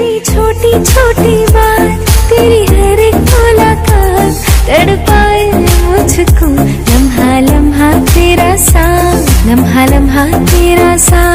तेरी छोटी छोटी बात तेरी हर एक मुलाकात तड़पाए मुझको। लम्हा लम्हा तेरा साथ, लम्हा लम्हा तेरा साथ।